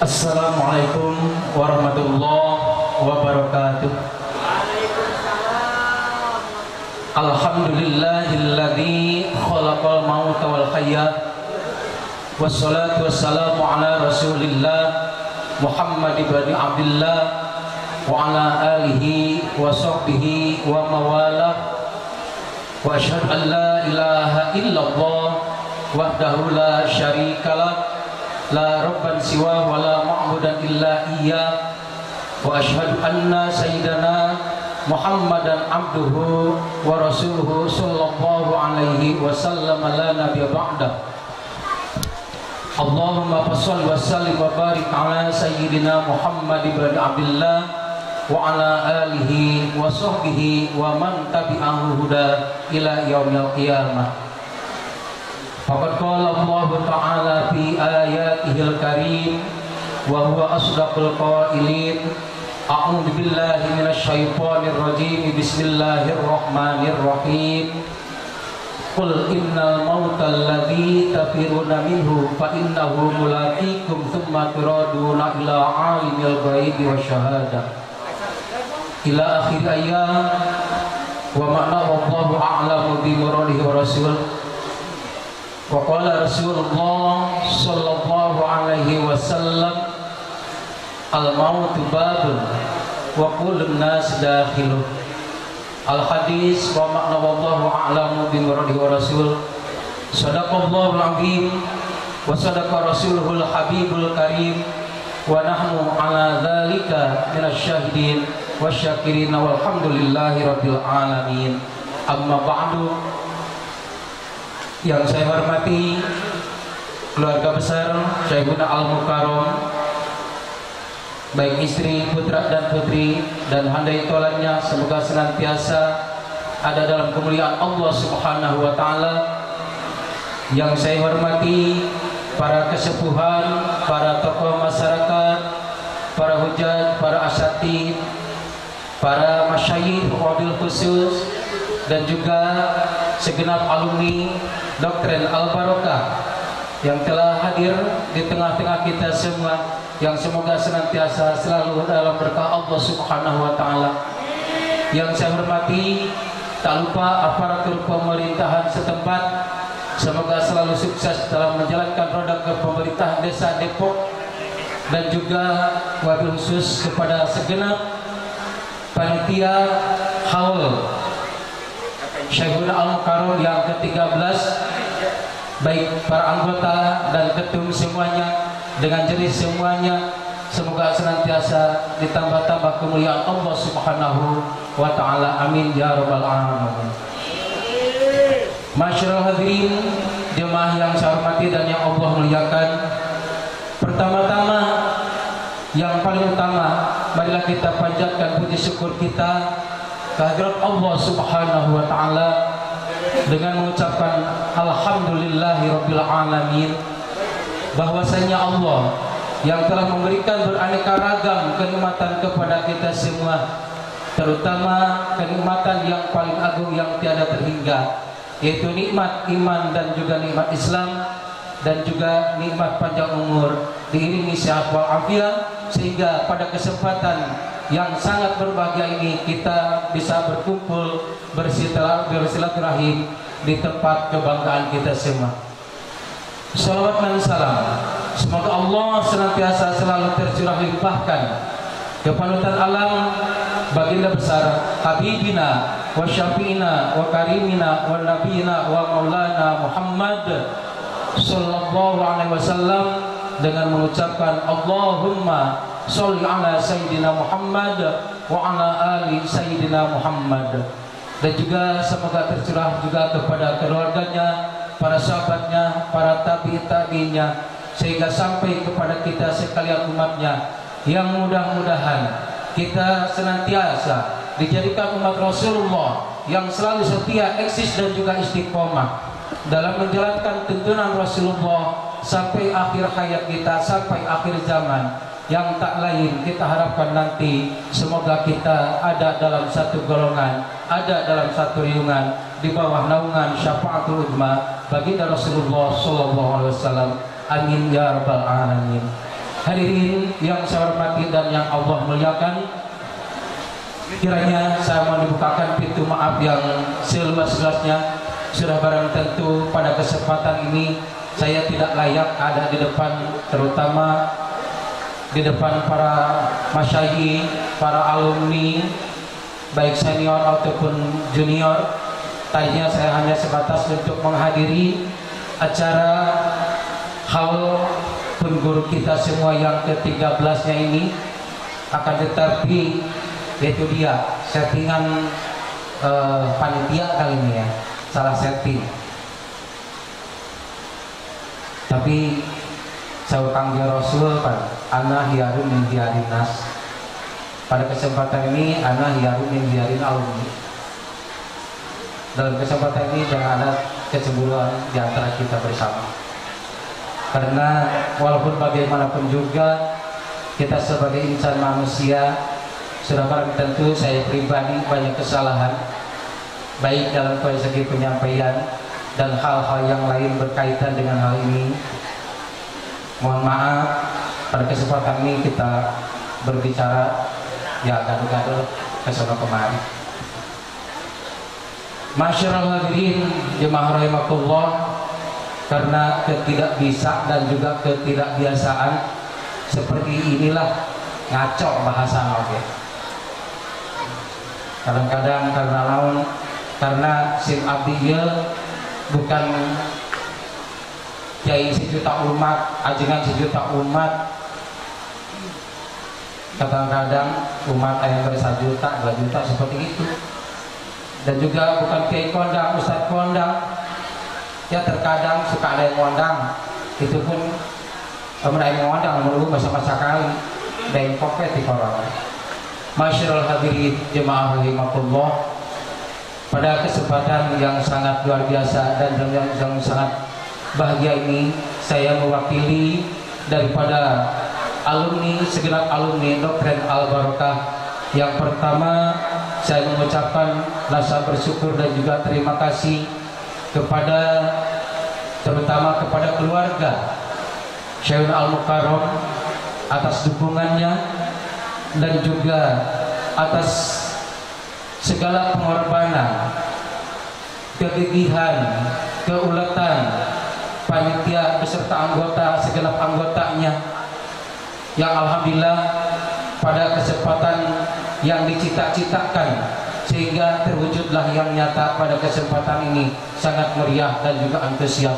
Assalamualaikum warahmatullahi wabarakatuh. Alhamdulillahilladzi khalaqal mauta wal hayat Wassalatu wassalamu ala Rasulillah Muhammad ibn Abdullah wa ala alihi wa sahbihi wa mawalah wa ashhadu an la ilaha illallah wahdahu la syarikalah la rabban siwa wa la ma'budan illa iya. Wa ashhadu anna sayyidana Muhammadan abduhu wa rasuluhu sallallahu alaihi wasallam la nabiyya ba'da. Allahumma fassalli wa sallim wa barik ala sayyidina Muhammad ibn Abdullah wa ala alihi wa sahbihi wa man tabi'ahu huda ila yaumil qiyamah Faqad qala Allah Ta'ala fi ayatihil karim wa huwa asdaqul qailin. A'udzu billahi minasy syaithanir rajim. Bismillahirrahmanirrahim. Qul innal mauta alladhi tafiruna minhu fa innahu mulaqikum thumma turaduna ila alimil ghaibi wasyahada ila akhir ayat wa makna allah a'lamu bi muradihi wa rasul. وقال رسول الله صلى الله عليه وسلم al maut babun wa kullun nas dakhilu al hadis wa makna wallahu a'lamu bi muradi wa rasul sadaqallahu al-azim wa sadaqa rasuluhul habibul karim wa nahnu ala dhalika minasyahidin wasyakirin yang saya hormati keluarga besar Syekhuna Al-Mukarram baik istri, putra dan putri dan handai tolannya semoga senantiasa ada dalam kemuliaan Allah Subhanahu wa taala. Yang saya hormati para kesepuhan, para tokoh masyarakat, para hujat, para asatid, para masyayikh wabil khusus dan juga segenap alumni Doktrin Al Barokah yang telah hadir di tengah-tengah kita semua yang semoga senantiasa selalu dalam berkah Allah Subhanahu wa taala. Yang saya hormati tak lupa aparatur pemerintahan setempat semoga selalu sukses dalam menjalankan roda kepemerintahan desa Depok dan juga wabil khusus kepada segenap panitia haul Syekhul Al-Mukarram yang ke-13 baik para anggota dan ketum semuanya dengan jenis semuanya semoga senantiasa ditambah-tambah kemuliaan Allah Subhanahu wa taala. Amin ya rabbal alamin. Masyarul hadirin jemaah yang saya hormati dan yang Allah muliakan pertama-tama yang paling utama marilah kita panjatkan puji syukur kita kehadirat Allah Subhanahu wa taala dengan mengucapkan alhamdulillahi rabbil alamin bahwasanya Allah yang telah memberikan beraneka ragam kenikmatan kepada kita semua terutama kenikmatan yang paling agung yang tiada terhingga yaitu nikmat iman dan juga nikmat Islam dan juga nikmat panjang umur diiringi sehat walafiat sehingga pada kesempatan yang sangat berbahagia ini kita bisa berkumpul bersilaturahim di tempat kebanggaan kita semua. Salawat dan salam Semoga Allah senantiasa selalu tercurah limpahkan Kepanutan alam Baginda besar Habibina Wa syafi'ina Wa karimina Wa nabiyina Wa maulana Muhammad Sallallahu alaihi wasallam Dengan mengucapkan Allahumma Salli ala Sayyidina Muhammad Wa ala ali Sayyidina Muhammad. Dan juga semoga tercurah juga kepada keluarganya para sahabatnya, para tabi-tabinya sehingga sampai kepada kita sekalian umatnya yang mudah-mudahan kita senantiasa dijadikan umat Rasulullah yang selalu setia, eksis dan juga istiqomah dalam menjalankan tuntunan Rasulullah sampai akhir hayat kita, sampai akhir zaman yang tak lain kita harapkan nanti semoga kita ada dalam satu golongan, ada dalam satu riungan di bawah naungan syafaatul udma baginda Rasulullah sallallahu alaihi wasallam. Amin ya rabbal alamin. Hadirin yang saya hormati dan yang Allah muliakan Kiranya saya mau dibukakan pintu maaf yang seluas-luasnya Sudah barang tentu pada kesempatan ini Saya tidak layak ada di depan terutama Di depan para masyayikh, para alumni Baik senior ataupun junior. Tadinya saya hanya sebatas untuk menghadiri acara haul pun guru kita semua yang ke-13 nya ini akan tetapi yaitu dia settingan uh, panitia kali ini ya salah setting. Tapi panggil Rasul ana hiarum min nas. Pada kesempatan ini ana hiarum min alumni dalam kesempatan ini jangan ada kecemburuan di antara kita bersama. Karena walaupun bagaimanapun juga kita sebagai insan manusia sudah barang tentu saya pribadi banyak kesalahan baik dalam segi penyampaian dan hal-hal yang lain berkaitan dengan hal ini mohon maaf pada kesempatan ini kita berbicara. Ya gaduh-gaduh ke sana kemari Masyarul hadirin jemaah rahimakumullah karena ketidakbisa dan juga ketidakbiasaan seperti inilah ngaco bahasa oke kadang-kadang karena laun karena sim abdiya bukan kiai sejuta umat ajengan sejuta umat. Kadang-kadang umat yang bersatu juta dua juta seperti itu. Dan juga bukan kiai kondang ustadz kondang. Ya terkadang suka ada yang ngondang. Itu pun ada yang ngondang menunggu masa-masa kali bengkoknya di corona Masyarul hadirin jemaah rahimahullah pada kesempatan yang sangat luar biasa dan yang, yang sangat bahagia ini saya mewakili daripada alumni segenap alumni Doktrin Al Barokah. Yang pertama saya mengucapkan rasa bersyukur dan juga terima kasih kepada terutama kepada keluarga Syekhul Al Mukarram atas dukungannya dan juga atas segala pengorbanan, kegigihan, keuletan panitia beserta anggota segenap anggotanya. Yang alhamdulillah pada kesempatan yang dicita-citakan sehingga terwujudlah yang nyata pada kesempatan ini sangat meriah dan juga antusias.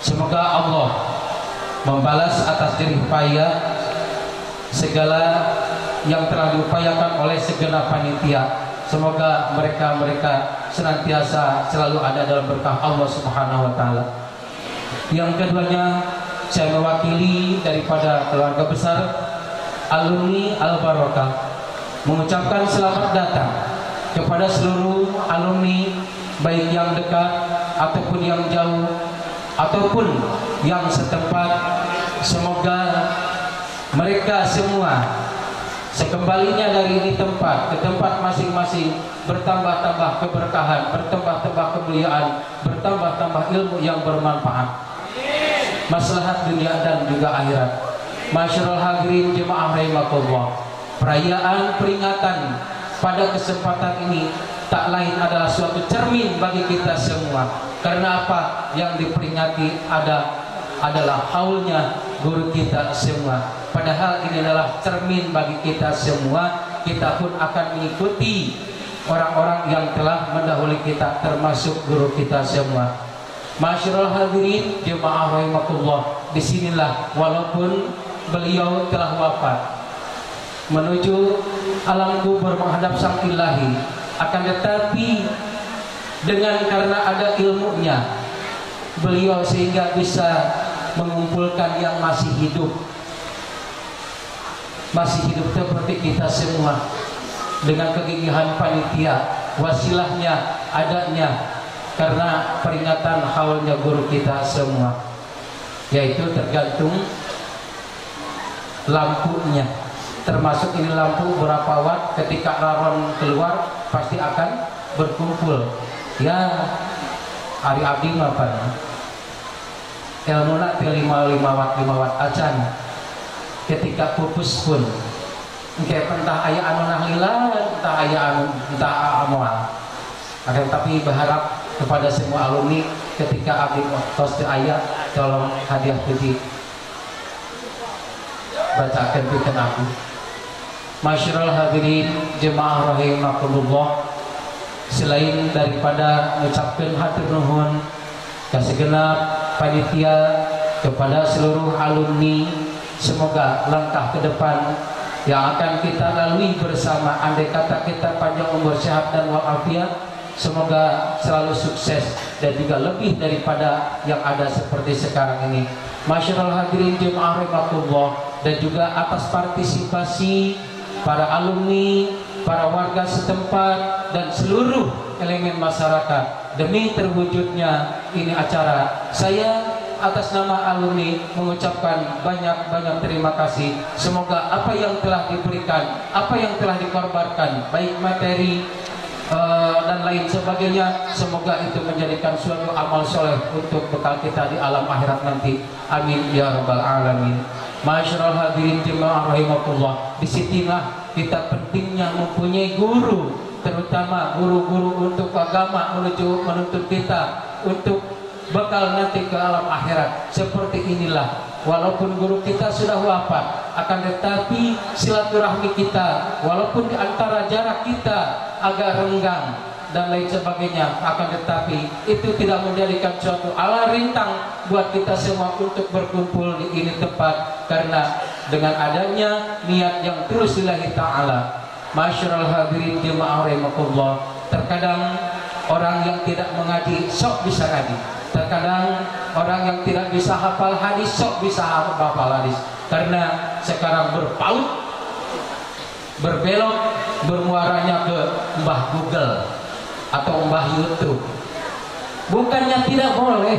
Semoga Allah membalas atas jerih payah segala yang telah diupayakan oleh segenap panitia semoga mereka-mereka senantiasa selalu ada dalam berkah Allah Subhanahu wa taala. Yang keduanya saya mewakili daripada keluarga besar alumni Al Barokah mengucapkan selamat datang kepada seluruh alumni baik yang dekat ataupun yang jauh ataupun yang setempat. Semoga mereka semua sekembalinya dari ini tempat ke tempat masing-masing bertambah-tambah keberkahan bertambah-tambah kemuliaan bertambah-tambah ilmu yang bermanfaat maslahat dunia dan juga akhirat masyarul hadirin jemaah rahimakumullah Perayaan peringatan pada kesempatan ini tak lain adalah suatu cermin bagi kita semua. Karena apa? Yang diperingati ada adalah haulnya guru kita semua. Padahal ini adalah cermin bagi kita semua. Kita pun akan mengikuti orang-orang yang telah mendahului kita termasuk guru kita semua. Masyarul hadirin jemaah rahimakumullah. Di sinilah walaupun beliau telah wafat menuju alam kubur menghadap sang ilahi akan tetapi dengan karena ada ilmunya beliau sehingga bisa mengumpulkan yang masih hidup masih hidup seperti kita semua. Dengan kegigihan panitia wasilahnya adanya karena peringatan haulnya guru kita semua. Yaitu tergantung lampunya. Termasuk ini lampu berapa watt ketika raron keluar pasti akan berkumpul. Ya hari abdi apa ilmu nak 5 5 watt 5 watt acan ketika pupus pun Oke, entah ayah anu nahlilan, entah ayah anu entah amual. Akan tapi berharap kepada semua alumni ketika abdi tos ayah tolong hadiah puji bacakan pikeun aku. Masyarul hadirin jemaah rahimakumullah selain daripada mengucapkan hatur nuhun ke segenap panitia kepada seluruh alumni semoga langkah ke depan yang akan kita lalui bersama andai kata kita panjang umur sehat dan walafiat semoga selalu sukses dan juga lebih daripada yang ada seperti sekarang ini. Masyarakat hadirin jemaah rahmatullah dan juga atas partisipasi para alumni para warga setempat dan seluruh elemen masyarakat demi terwujudnya ini acara. Saya atas nama alumni mengucapkan banyak-banyak terima kasih. Semoga apa yang telah diberikan, apa yang telah dikorbankan, baik materi uh, dan lain sebagainya, semoga itu menjadikan suatu amal soleh untuk bekal kita di alam akhirat nanti. Amin ya rabbal alamin. Masyarul hadirin jemaah rahimakumullah. Di situlah kita pentingnya mempunyai guru, terutama guru-guru untuk agama menuju menuntut kita untuk bekal nanti ke alam akhirat. Seperti inilah walaupun guru kita sudah wafat akan tetapi silaturahmi kita walaupun di antara jarak kita agak renggang dan lain sebagainya akan tetapi itu tidak menjadikan suatu ala rintang buat kita semua untuk berkumpul di ini tempat. Karena dengan adanya niat yang terus lillahi ta'ala masyarul hadirin jemaah rahimakumullah terkadang orang yang tidak mengaji sok bisa ngaji terkadang orang yang tidak bisa hafal hadis sok bisa hafal hadis. Karena sekarang berpaut berbelok bermuaranya ke mbah Google atau mbah YouTube. Bukannya tidak boleh.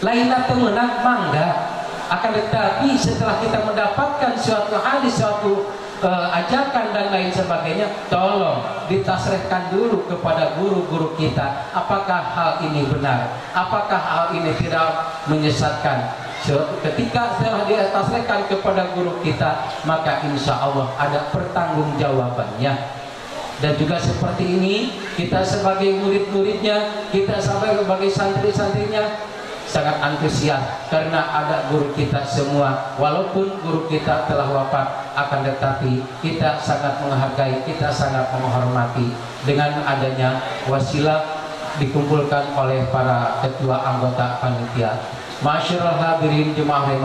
Lainnya temenan mangga. Akan tetapi setelah kita mendapatkan suatu hadis suatu uh, ajakan dan lain sebagainya tolong ditasrehkan dulu kepada guru-guru kita. Apakah hal ini benar? Apakah hal ini tidak menyesatkan? Ketika setelah ditasrehkan kepada guru kita maka insya Allah ada pertanggungjawabannya. Dan juga seperti ini kita sebagai murid-muridnya kita sebagai santri-santrinya sangat antusias karena ada guru kita semua. Walaupun guru kita telah wafat akan tetapi kita sangat menghargai kita sangat menghormati. Dengan adanya wasilah dikumpulkan oleh para ketua anggota panitia. Masyarul hadirin jemaah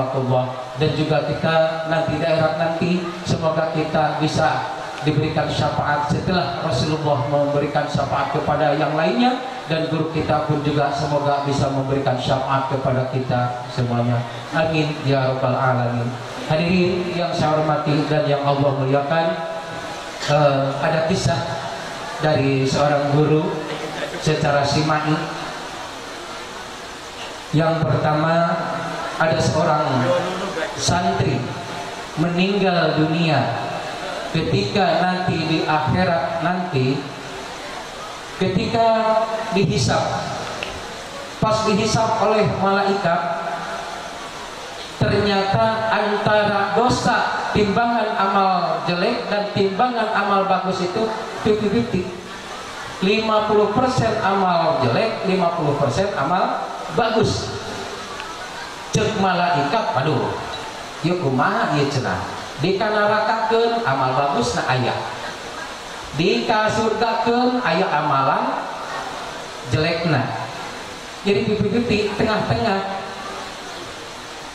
dan juga kita nanti daerah nanti semoga kita bisa diberikan syafaat setelah Rasulullah memberikan syafaat kepada yang lainnya. Dan guru kita pun juga semoga bisa memberikan syafaat kepada kita semuanya. Amin. Ya rabbal alamin. Hadirin yang saya hormati dan yang Allah muliakan uh, ada kisah dari seorang guru secara simai. Yang pertama ada seorang santri meninggal dunia ketika nanti di akhirat nanti ketika dihisap pas dihisap oleh malaikat ternyata antara dosa timbangan amal jelek dan timbangan amal bagus itu 50-50 50% amal jelek 50% amal bagus. Cek malaikat aduh yuk kumaha ieu cenah dikanarakakeun amal bagus na ayah di kasurgakeun ayah amalan jelekna jadi pipi-pipi tengah-tengah.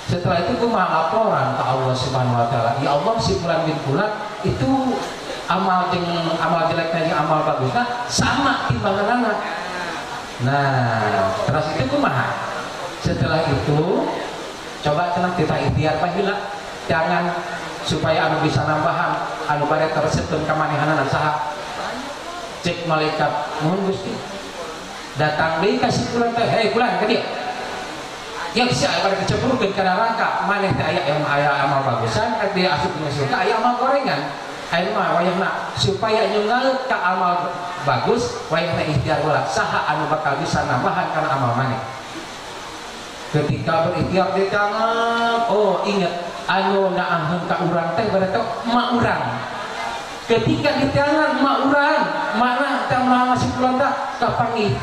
Setelah itu gue laporan ke Allah subhanahu wa ta'ala ya Allah si bulan bin itu amal jeng amal jeleknya jeung amal bagusnya sama timbangan anak. Nah terus itu gue setelah itu coba tenang kita ikhtiar pahila jangan supaya anu bisa nambahan. Anu bare tersetun kamanehanan saha. Cek malaikat. Mohon Gusti. Datang deui kasih pulang teh. Hei pulang ke dia. Yang si ayah pada kecemplungkan karena rangka. Maneh teh ayah? Yang ayah amal bagusan dia asup ke surga. Ayah amal gorengan. Ayah mah wayahna supaya nyunggal ke amal bagus wayahna ikhtiar bola. Saha anu bakal bisa nambahan karena amal maneh. Ketika berikhtiar di tangan oh ingat anu naahan ka urang teh berarti mak urang. Ketika di tangan mak urang. Mana teh masih kulanta kapangi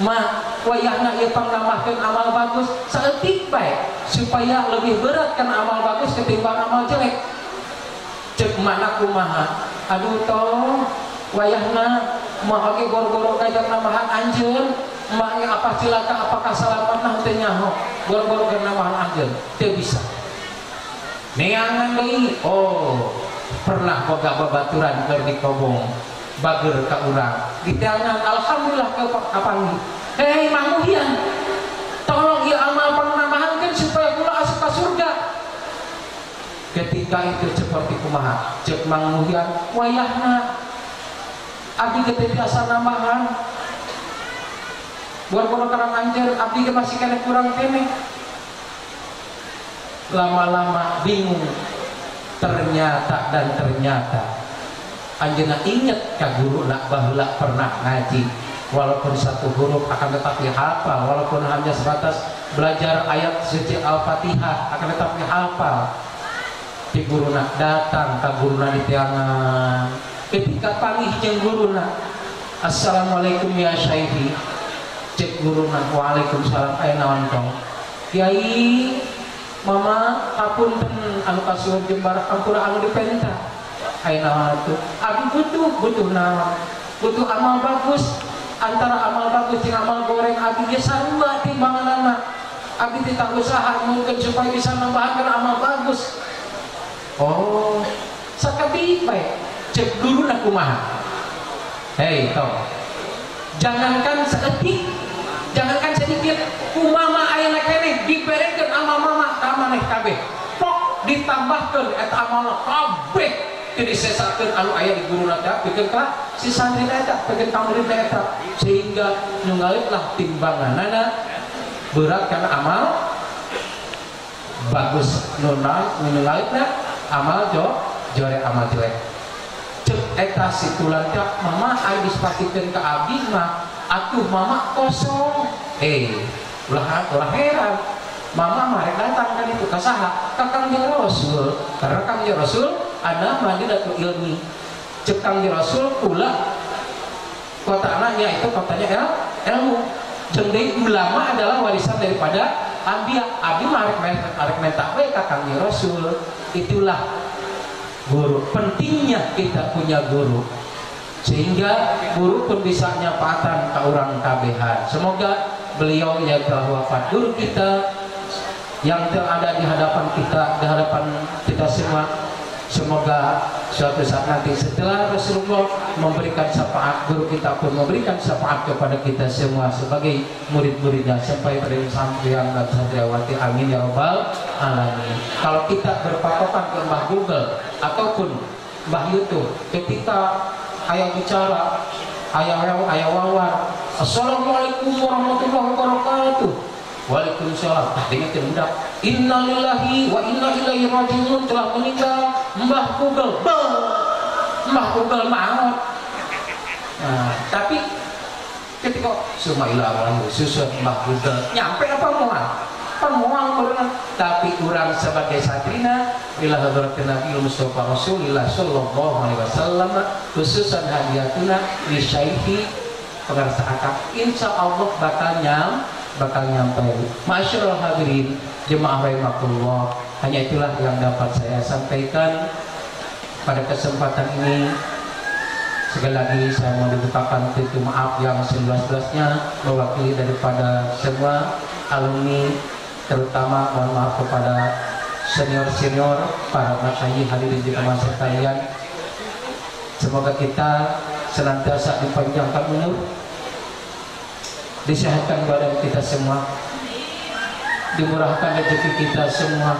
mak wayahna ieu pangnambahkeun amal bagus. Saeutik bae supaya lebih berat kan amal bagus ketimbang amal jelek. Cek mana kumaha. Aduh tong wayahna mah oge gor-goro kajang namahan anjeun maknya apa cilaka apakah selamat nah teu nyaho? Gor-goro ke namahan anjeun teu bisa neangan deui oh pernah boga babaturan keur dikobong bager ka urang. Diteangan alhamdulillah ke kapangi hei Mang Muhyan tolong ya amal kan supaya kula asup ke surga. Ketika itu seperti kumaha cek Mang Muhyan wayahna abdi gede biasa nambahan. Buat-buat kerang anjir abdi masih kena kurang kene lama-lama bingung. Ternyata dan ternyata. Anjena ingat ka guru nak bahula pernah ngaji. Walaupun satu huruf akan tetapi hafal. Walaupun hanya sebatas belajar ayat suci Al-Fatihah akan tetapi hafal. Di guru nak datang ka guru nak ditiangan. Ketika panggil jeung guru nak Assalamualaikum ya syaihi. Cek guru nak Waalaikumsalam. Naon tong? Kiai Mama apun anu kasuhun jembar ampura anu dipenta. Aina itu abi butuh butuh naon butuh amal bagus. Antara amal bagus dengan amal goreng abi dia sarua timbangan anak abi tidak usaha mungkin supaya bisa nambahkan amal bagus. Oh sakabi baik. Cek dulu nak kumaha? Hei tau jangankan seketik jangankan sedikit kumama ayana kene diberekeun ama mama kamaneh kabeh. Pok ditambahkan eta amal kabeh. Jadi sesakeun anu aya di guru nata pikeun ka si santri eta pikeun ka murid eta sehingga nunggalitlah timbanganana berat karena amal. Bagus nunal nunggalitna amal jo jore amal jelek. Cek eta situlan cak mama ari dispatikeun ka abdi mah. Atuh mama kosong eh ulah ulah heran. Mama mari datang kan itu kasaha kakang rasul. Karena kang rasul ada madinatu ilmi. Cekang di rasul pula kota anaknya itu kotanya el, ilmu jadi ulama adalah warisan daripada ambia abi marek marek mentak baik kakang di rasul. Itulah guru pentingnya kita punya guru. Sehingga guru pun bisa nyapatan ke orang KBH semoga beliau ya wafat guru kita yang ada di hadapan kita di hadapan kita semua Semoga suatu saat nanti setelah Rasulullah memberikan syafaat guru kita pun memberikan syafaat kepada kita semua sebagai murid-muridnya sampai pada sampeyan dan santriawati amin ya robbal alamin. Kalau kita berpatokan ke Mbah Google ataupun Mbah YouTube ketika ayah bicara ayah ayah wawar Assalamualaikum warahmatullahi wabarakatuh Waalaikumsalam. Ah, dengan budak. Innalillahi wa inna ilaihi rajiun telah meninggal Mbah Google. Mbah Google maut. Nah, tapi ketika Sumaila awal susun Mbah Google nyampe apa mual? Pemuang berenang tapi kurang sebagai satrina bila hadrat Nabi Mustafa Rasulullah sallallahu alaihi wasallam khususan hadiatuna li syaihi pengarsa akak insya Allah bakal nyam bakal nyampe. Masyarul hadirin jemaah rahimakumullah. Hanya itulah yang dapat saya sampaikan. Pada kesempatan ini sekali lagi saya mau dibukakan pintu maaf yang seluas-luasnya mewakili daripada semua alumni terutama mohon maaf kepada senior-senior para makayi hadirin di rumah sekalian semoga kita senantiasa dipanjangkan umur disehatkan badan kita semua dimurahkan rezeki kita semua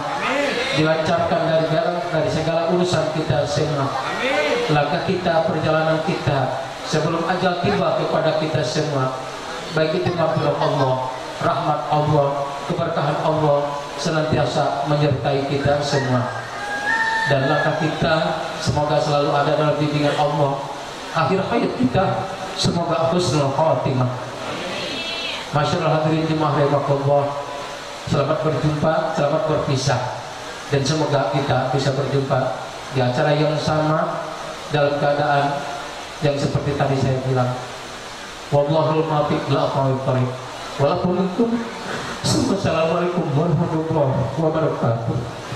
dilancarkan dari dari segala urusan kita semua. Langkah kita perjalanan kita sebelum ajal tiba kepada kita semua baik itu maghfirah Allah rahmat Allah keberkahan Allah senantiasa menyertai kita semua dan langkah kita semoga selalu ada dalam bimbingan Allah akhir hayat kita semoga husnul khatimah Masyarakat hadirin jemaah rahimakumullah. Selamat berjumpa, selamat berpisah. dan semoga kita bisa berjumpa di acara yang sama dalam keadaan yang seperti tadi saya bilang wallahul muwaffiq la aqwal Walaupun itu Assalamualaikum warahmatullahi wabarakatuh